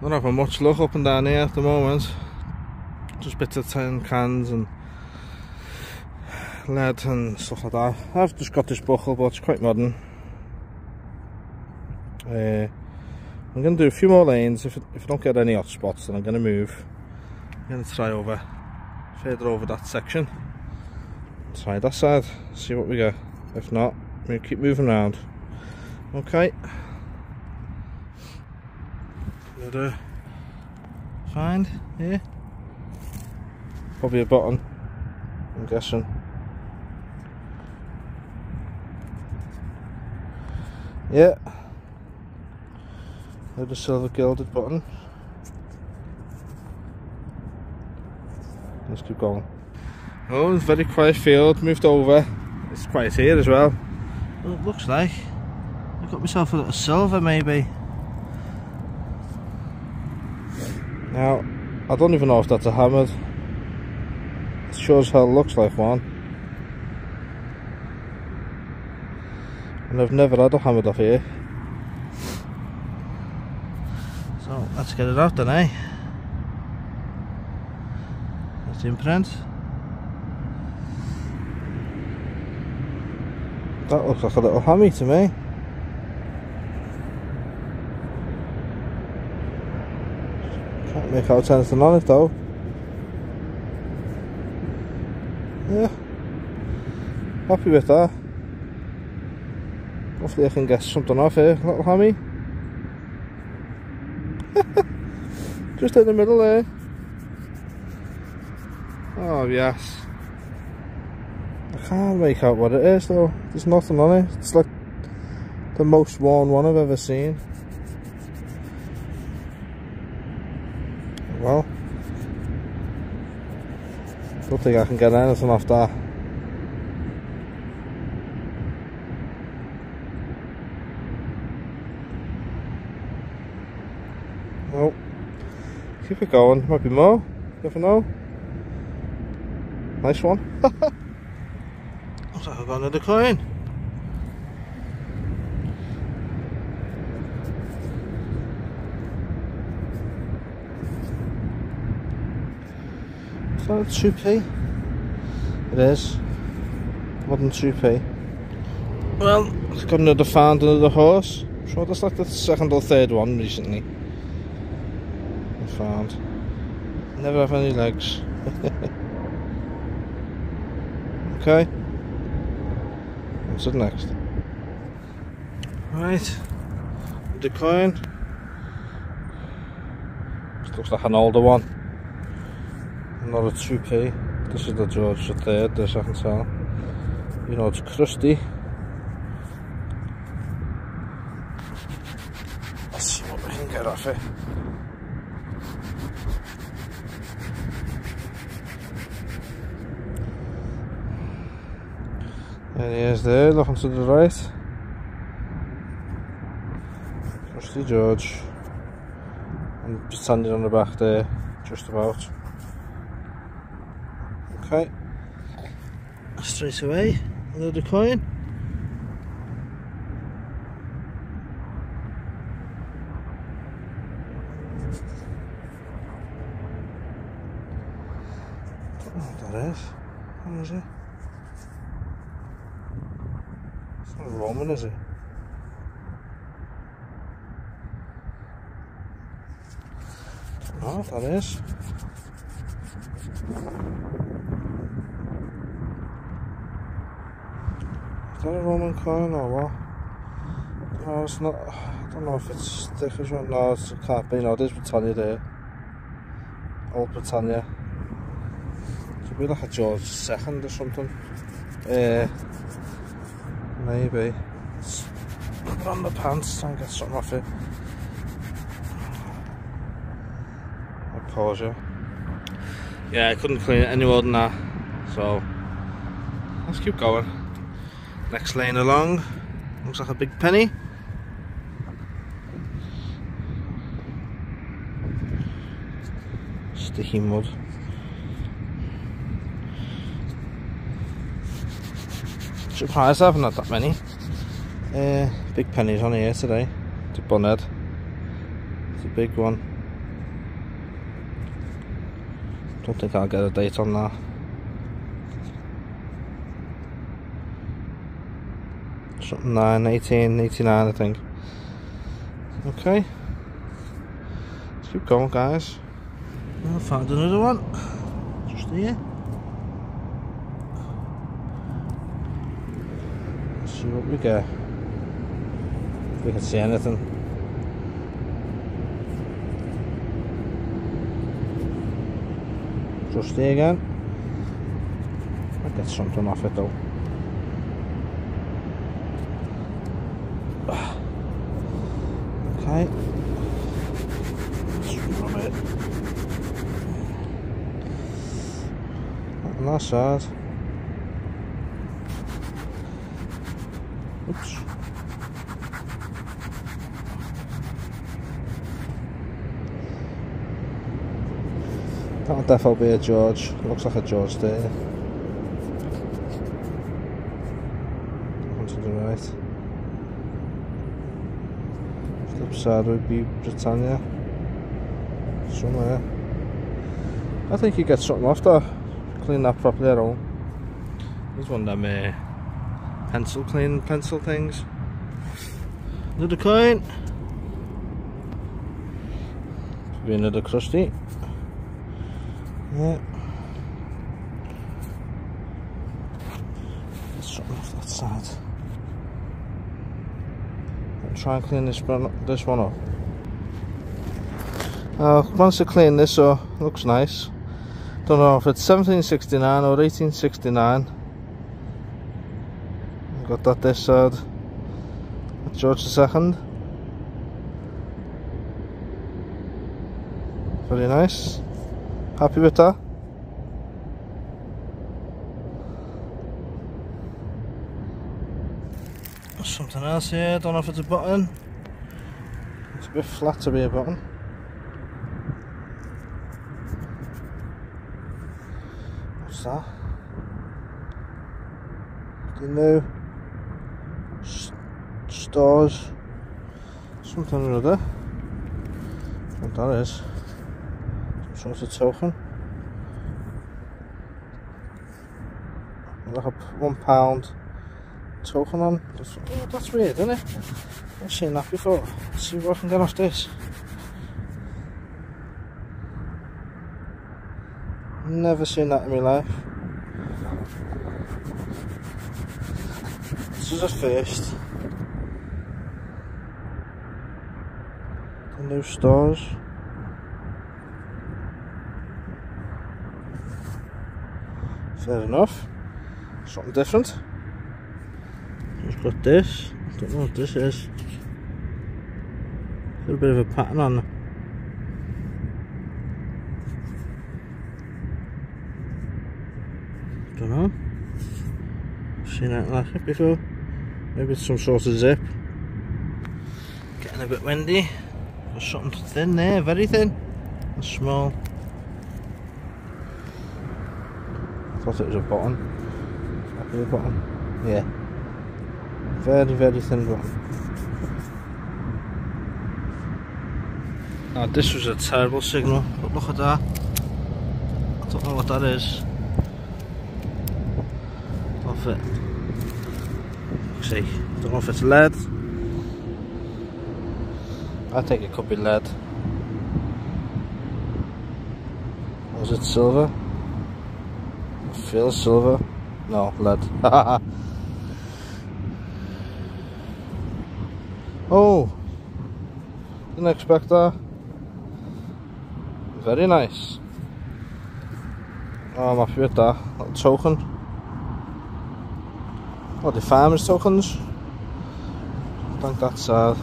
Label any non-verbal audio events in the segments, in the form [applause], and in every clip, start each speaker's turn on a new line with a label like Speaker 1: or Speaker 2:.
Speaker 1: Not having much luck up and down here at the moment. Just bits of tin cans and lead and stuff like that. I've just got this buckle, but it's quite modern. Uh, I'm going to do a few more lanes. If, if I don't get any hot spots, then I'm going to move. I'm going to try over, further over that section. Try that side, see what we get. If not, we'll keep moving around. Okay. Another uh, find here. Probably a button, I'm guessing. Yeah. There's a silver gilded button. Let's keep going. Oh, it's very quiet field, moved over. It's quiet here as well. well it looks like I got myself a little silver maybe. Now, I don't even know if that's a hammered. It shows how it looks like one. And I've never had a hammered off here. So let's get it out then, eh? That's the imprint. That looks like a little hammy to me. Out anything on it though. Yeah. Happy with that. Hopefully I can get something off here, little hammy. [laughs] Just in the middle there. Oh yes. I can't make out what it is though. There's nothing on it. It's like the most worn one I've ever seen. Well, don't think I can get anything off that. Well, keep it going. Might be more. Never know. Nice one. Looks like I've got another coin. That 2p? It is. More than 2p. Well, it's got another found another horse. I'm sure that's like the second or third one recently. I found. Never have any legs. [laughs] okay. What's it next? Right, the coin. This looks like an older one. Not a 2p. This is the George III, this I can tell. You know, it's crusty. Let's see what we can get off it. There he is there, looking to the right. Trusty George. And standing on the back there, just about. Straight away, another coin. What oh, that is. What is it? It's not Roman, is it? What that is. Is that a Roman coin or what? No, it's not. I don't know if it's stickers or no, it can't be. No, there's Britannia there. Old Britannia. It could be like a George II or something. Uh, maybe. Put on the pants, and get something off it. Pause you. Yeah, I couldn't clean it any more than that. So, let's keep going. Next lane along, looks like a big penny. Sticky mud. Surprised I haven't had that many. Uh, big pennies on here today. It's a bonnet. It's a big one. Don't think I'll get a date on that. Something 9, 18, 89 I think. Okay. Let's keep going guys. I found another one. Just here. Let's see what we get. If we can see anything. Just again. Might get something off it though. Okay. Let's rub it. On that side. Oops. That'll definitely be a George. Looks like a George there. Onto the right. Would be Britannia. Somewhere. I think you get something off there. Clean that properly at home. Here's one of them uh, pencil clean pencil things. Another coin. Could be another crusty. Yeah. Let's off that side. Try and clean this one, this one up. Uh, once to clean this so looks nice. Don't know if it's 1769 or 1869. Got that this side. George II. Very nice. Happy with that? Something else here, don't know if it's a button. It's a bit flat to be a button. What's that? The new stores something or other. What that is sort of token. Like a one pound token on. Oh, that's weird, isn't it? I've seen that before. Let's see what I can get off this. Never seen that in my life. This is a first. The new stores. fair enough. Something different. Got this. Don't know what this is. A little bit of a pattern on. Don't know. Seen that like it before. Maybe it's some sort of zip. Getting a bit windy. There's something thin there, very thin and small. thought it was a button. a button? Yeah. Very, very thin button. Now this was a terrible signal, but look at that. I don't know what that is. Off it. See, don't know if it's lead. I think it could be lead. Was it silver? Phil Silver? No, lead. [laughs] oh! Didn't expect that. Very nice. Oh, I'm happy with that. Little token. Oh, the farmers tokens. I think that's uh,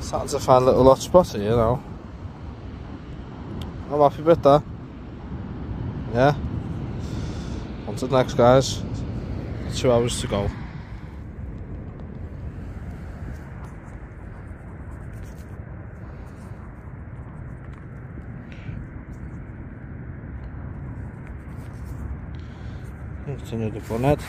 Speaker 1: starting to find a little hot spot here, you know. I'm happy with that. Yeah. On to the next, guys. Two hours to go. Bonnet.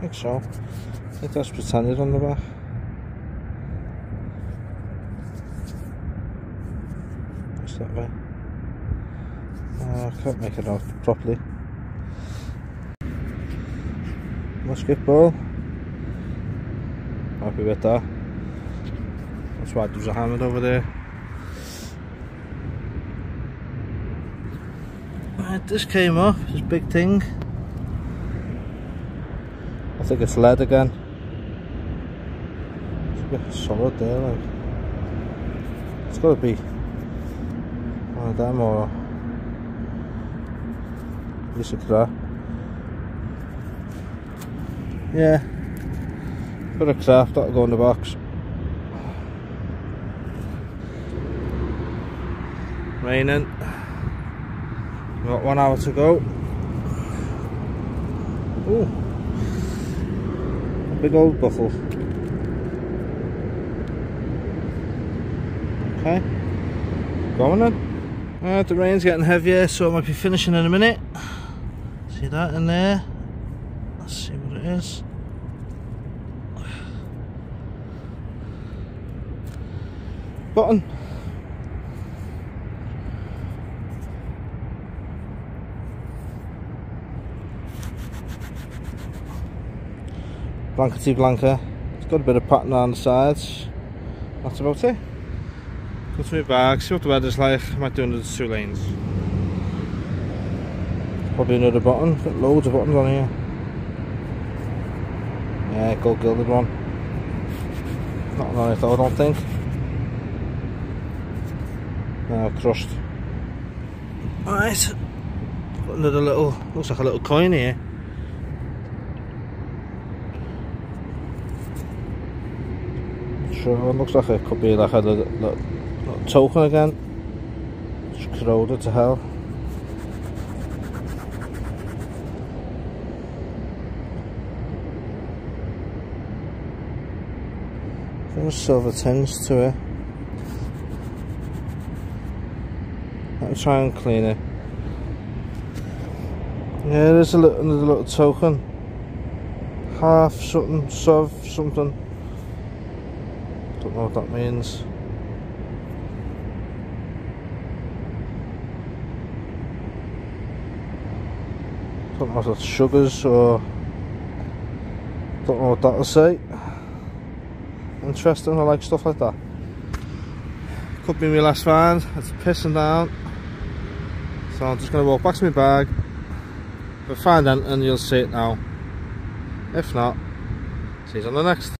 Speaker 1: think so. I think that's Britannia on the back. What's that way? I can't make it out properly. Musket ball. Happy with that. That's why there's a hammer over there. Right, this came off, this big thing. I think it's lead again. It's a bit solid there, like. It's gotta be one of them or piece of crap. Yeah. Bit of craft that'll go in the box. Raining. Got one hour to go. Ooh. A big old buckle. Okay. Going then. Uh, the rain's getting heavier, so I might be finishing in a minute. See that in there? Let's see what it is. Button. blankety blanker. It's got a bit of pattern on the sides. That's about it. Go to my bag, see what the weather's like. I might do another two lanes. Probably another button. Got loads of buttons on here. Yeah, gold gilded one. Not on it though, I don't think. No, crushed. Alright. Got another little, looks like a little coin here. sure. Looks like it could be like a little, little, token again. It's corroded to hell. There's silver tinge to it. I'll try and clean it. Yeah, there's a little, another little token. Half something, sov something. Don't know what that means. Don't know if that's sugars or don't know what that'll say. Interesting, I like stuff like that. Could be my last find, it's pissing down. So I'm just going to walk back to my bag. If I find anything, you'll see it now. If not, see you on the next.